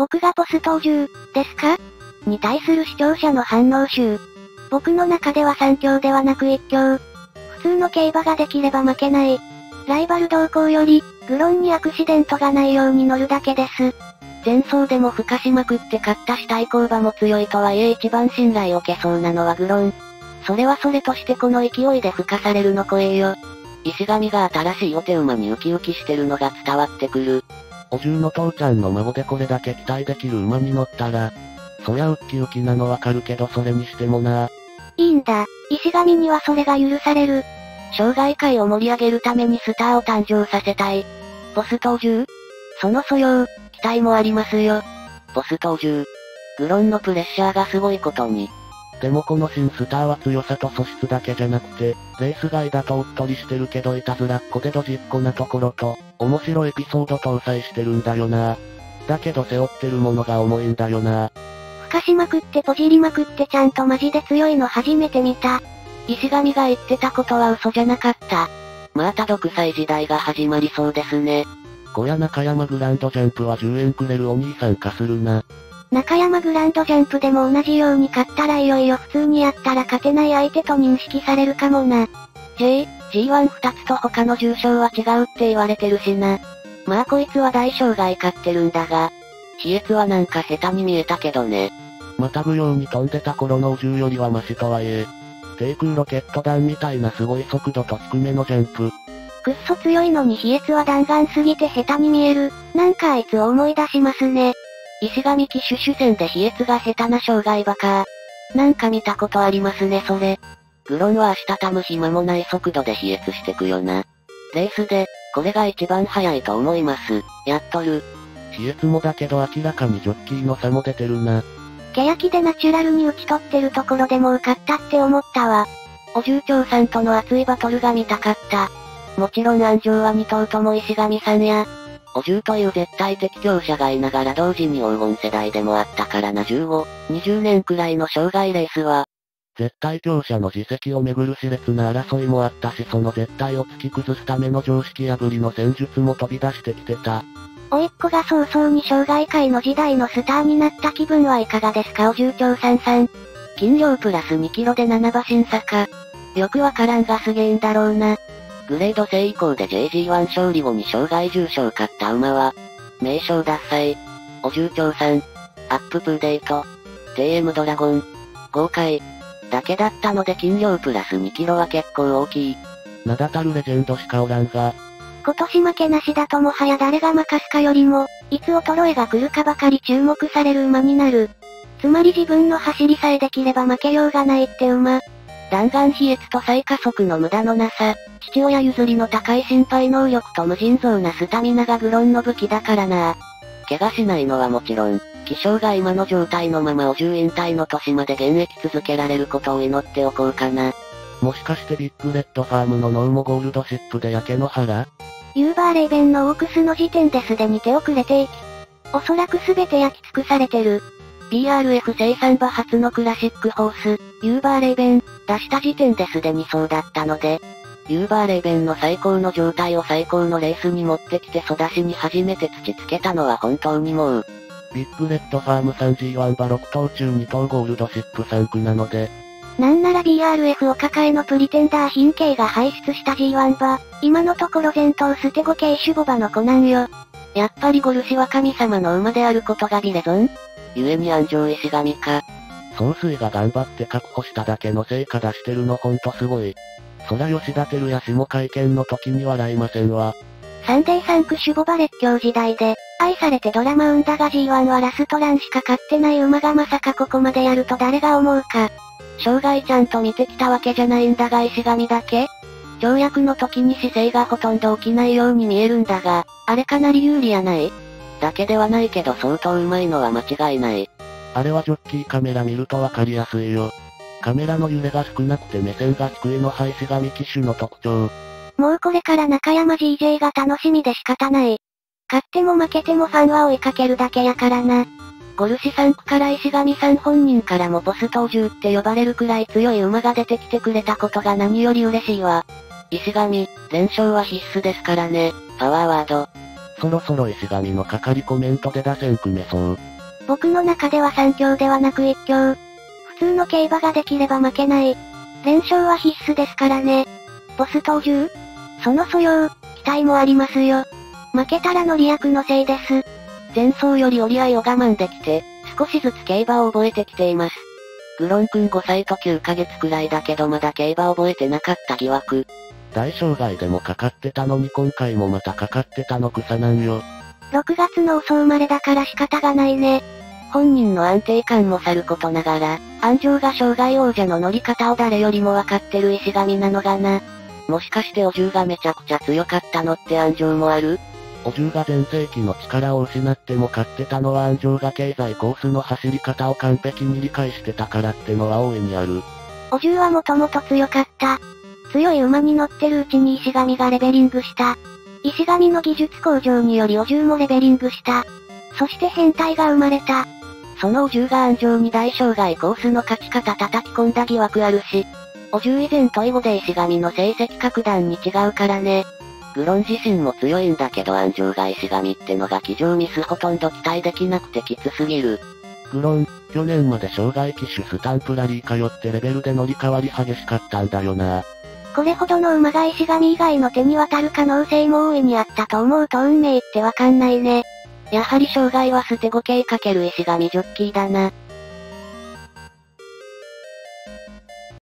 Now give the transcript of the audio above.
僕がポス登場、ですか？に対する視聴者の反応集。僕の中では3強ではなく1強。普通の競馬ができれば負けない。ライバル動向より、グロンにアクシデントがないように乗るだけです。前走でも吹かしまくって勝った死対抗馬も強いとはいえ一番信頼を受けそうなのはグロン。それはそれとしてこの勢いで吹かされるの怖えよ。石神が新しいお手馬にウキウキしてるのが伝わってくる。お重の父ちゃんの孫でこれだけ期待できる馬に乗ったら、そりゃウッキウキなのわかるけどそれにしてもな。いいんだ、石神にはそれが許される。障害界を盛り上げるためにスターを誕生させたい。ボス登場その素養、期待もありますよ。ボス登場。グロンのプレッシャーがすごいことに。でもこの新スターは強さと素質だけじゃなくて、レース外だとおっとりしてるけどいたずらっ子でドジっ子なところと、面白いエピソード搭載してるんだよな。だけど背負ってるものが重いんだよな。ふかしまくってポじりまくってちゃんとマジで強いの初めて見た。石神が言ってたことは嘘じゃなかった。また独裁時代が始まりそうですね。小屋中山グランドジャンプは10円くれるお兄さん化するな。中山グランドジャンプでも同じように勝ったらいよいよ普通にやったら勝てない相手と認識されるかもな。J、G12 つと他の重賞は違うって言われてるしな。まあこいつは大障害勝ってるんだが、飛越はなんか下手に見えたけどね。またぐように飛んでた頃のお重よりはマシとはいえ、低空ロケット弾みたいなすごい速度と低めのジャンプ。くっそ強いのに飛越は弾丸すぎて下手に見える。なんかあいつを思い出しますね。石神騎手主戦で飛越が下手な障害馬か。なんか見たことありますねそれ。グロンは足畳む暇もない速度で飛越してくよな。レースで、これが一番速いと思います。やっとる。飛越もだけど明らかにジョッキーの差も出てるな。欅でナチュラルに打ち取ってるところでも受かったって思ったわ。お重長さんとの熱いバトルが見たかった。もちろん安城は二頭とも石神さんや、お重という絶対的強者がいながら同時に黄金世代でもあったからな15、20年くらいの障害レースは、絶対強者の実績をめぐる熾烈な争いもあったしその絶対を突き崩すための常識破りの戦術も飛び出してきてた。おいっ子が早々に障害界の時代のスターになった気分はいかがですか？お重長さんさん。斤量プラス2キロで7馬審査か。よくわからんがすげえんだろうな。グレード制以降で JG1 勝利後に障害重賞勝った馬は、名称脱菜、お重長さん、アッププーデート、TM ドラゴン、豪快、だけだったので斤量プラス2キロは結構大きい。名だたるレジェンドしかおらんが、今年負けなしだともはや誰が任すかよりも、いつ衰えが来るかばかり注目される馬になる。つまり自分の走りさえできれば負けようがないって馬。弾丸飛越と最加速の無駄のなさ、父親譲りの高い心配能力と無尽蔵なスタミナがグロンの武器だからな。怪我しないのはもちろん、気象が今の状態のままお重引退の年まで現役続けられることを祈っておこうかな。もしかしてビッグレッドファームのノーモゴールドシップで焼け野原ユーバーレイベンのオークスの時点ですでに手遅れていき、おそらくすべて焼き尽くされてる。BRF 生産馬初のクラシックホース、ユーバーレイベン、出した時点ですでにそうだったので、ユーバーレイベンの最高の状態を最高のレースに持ってきて育しに初めて土つけたのは本当にもう、ビッグレッドファーム 3G1 馬6頭中2頭ゴールドシップ3区なので、なんなら BRF お抱えのプリテンダー品系が輩出した G1 馬、今のところ前頭捨て子系種ボバの子なんよ。やっぱりゴルシは神様の馬であることがビレゾン？故に安城石神か。総帥が頑張って確保しただけの成果出してるのほんとすごい。そら吉田照や下会見の時に笑いませんわ。サンデーサンクシュボバ列強時代で、愛されてドラマ生んだが G1 はラストランしか勝ってない馬がまさかここまでやると誰が思うか。障害ちゃんと見てきたわけじゃないんだが石神だけ跳躍の時に姿勢がほとんど起きないように見えるんだが、あれかなり有利やない？だけではないけど相当うまいのは間違いない。あれはジョッキーカメラ見るとわかりやすいよ。カメラの揺れが少なくて目線が低いの廃止神機種の特徴。もうこれから中山 GJ が楽しみで仕方ない。勝っても負けてもファンは追いかけるだけやからな。ゴルシ3区から石神さん本人からもボス登場って呼ばれるくらい強い馬が出てきてくれたことが何より嬉しいわ。石神、連勝は必須ですからね。パワーワード。そろそろ石神の係コメントで打線組めそう。僕の中では3強ではなく1強。普通の競馬ができれば負けない。連勝は必須ですからね。ボス登場その素養、期待もありますよ。負けたら乗り役のせいです。前走より折り合いを我慢できて、少しずつ競馬を覚えてきています。グロン君5歳と9ヶ月くらいだけどまだ競馬覚えてなかった疑惑。大障害でもかかってたのに今回もまたかかってたの草なんよ。6月の遅生まれだから仕方がないね。本人の安定感もさることながら、安城が障害王者の乗り方を誰よりもわかってる石神なのがな。もしかしてお重がめちゃくちゃ強かったのって安城もある？お重が全盛期の力を失っても勝ってたのは安城が経済コースの走り方を完璧に理解してたからってのは大いにある。お重はもともと強かった。強い馬に乗ってるうちに石神がレベリングした。石神の技術向上によりお重もレベリングした。そして変態が生まれた。そのお重が安城に大障害コースの勝ち方叩き込んだ疑惑あるし、お重以前と囲碁で石神の成績格段に違うからね。グロン自身も強いんだけど安城が石神ってのが騎乗ミスほとんど期待できなくてきつすぎる。グロン、去年まで障害騎手スタンプラリー通ってレベルで乗り換わり激しかったんだよな。これほどの馬が石神以外の手に渡る可能性も大いにあったと思うと運命ってわかんないね。やはり障害は捨て5系かける石神ジョッキーだな。